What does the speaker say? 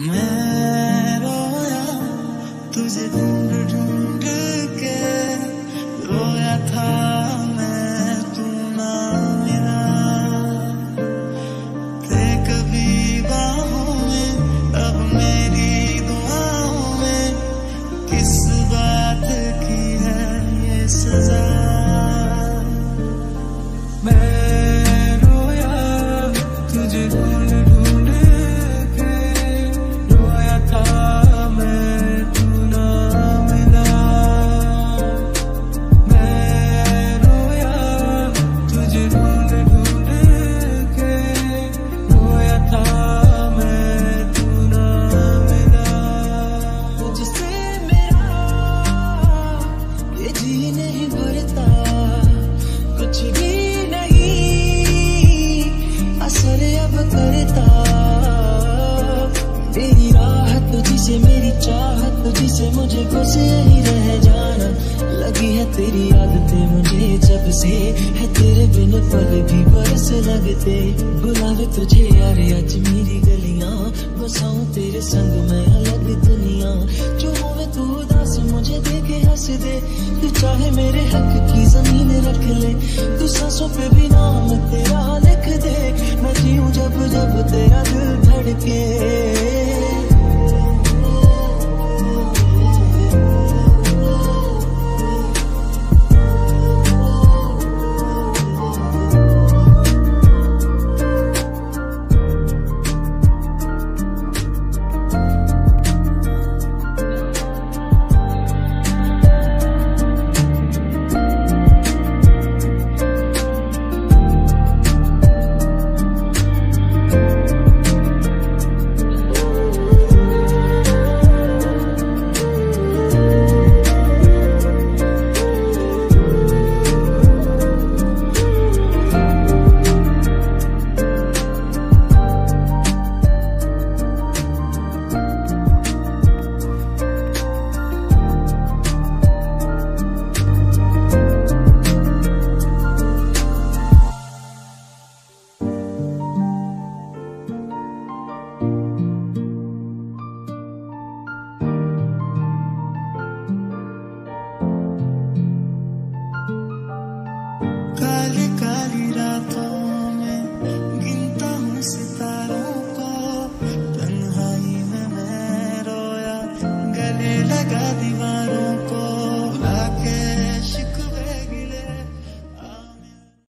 मैं तुझसे मुझे खुश ही रह जाना। लगी है तेरी आदतें मुझे जब से। है तेरे बिन पल भी बरस लगते। बुलावे तुझे यार, आज मेरी गलियाँ। बसाऊं तेरे संग मैं अलग दुनिया। जो होवे तू उदास, मुझे देखे हंस दे। तू चाहे मेरे हक की ज़मीन रख ले। तू सांसों पे भी नाम तेरा लिख दे। मैं जीऊं जब जब तेरा दिल धड़के। divine.